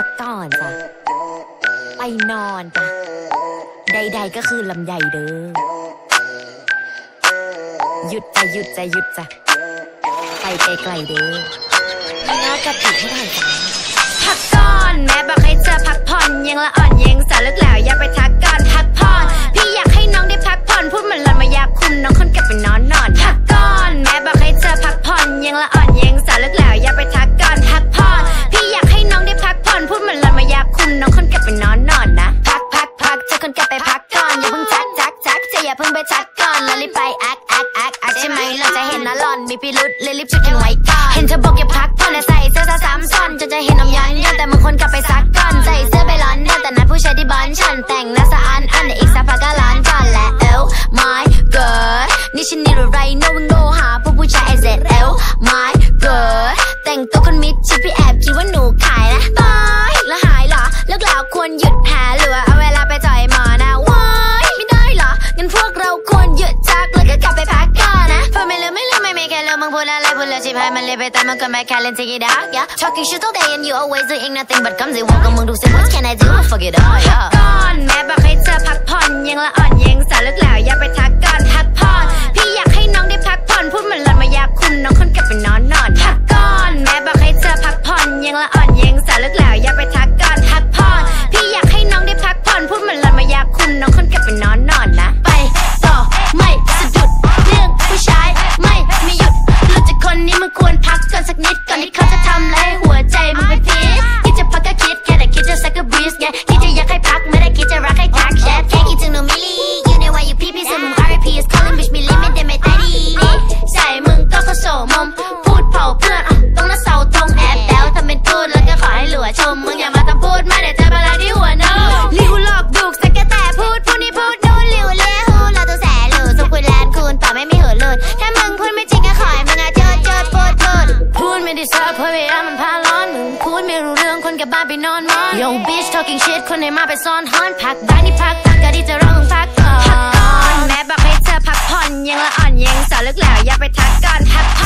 พักก่อนจ้ะ ไปนอนจ้ะ ใด ๆ ก็คือลำใหญ่เด้อ หยุดจ้ะหยุดจ้ะหยุดจ้ะ ไปไกลๆเด้อน่าจะปิดให้ได้จ้ะพักก่อนแม่บอกให้เจอพัก อย่าเพิ่งไปทักก่อนแล้วรีบไปอักอักอักอักใช่ไหมเราจะเห็นนะหล่อนมีพิรุษเลยรีบช็คกันไว้ก่อนเห็นเธอบอกอย่าพักผ่อนแต่ใส่เสื้อซะซ้ำซ้อนจนจะเห็นน้ำยันยันแต่มึงคนกลับไปซักก่อนใส่เสื้อไปร้อนเดนแต่นัดผู้ชายที่บ้านฉันแต่งหน้าสะอาดอันเดี๋ยวอีกสักพักก็ล้านจานและเอล my god นี่ฉันนี่อะไร no one go หาพวกผู้ชาย I said L my god แต่งตัวคนมิดชิดพี่แอบคิดว่าหนูขายนะบายแล้วหายเหรอเลิกแล้วควรหยุดแพ้หรือเอาเวลาไปจ่อยหมอ ตามมันก็ไม่แค่เล่น take it out yeah talking shit all day and you always doing nothing but comes it walk กับมึงดูสิ what can I do fuck it all yeah ก่อนแม่บอกให้เธอพักผ่อนยังละอ่อนยังสาวลึกแล้วอย่าไปทักก่อน อน พักก่อนสักนิดก่อนที่เขาจะทำอะไรให้หัวใจมึงไป ไม่รู้เรื่องคนกับบ้านไปนอนมอน Yo bitch talking shit คนไหนมาไปซ่อนฮอนพักได้นี่พักพักก็ที่จะร้องมึงพักก่อนพักก่อนแม่บอกให้เธอพักผ่อนยังละอ่อนยังสาวลึกแล้วอย่าไปทักก่อนพัก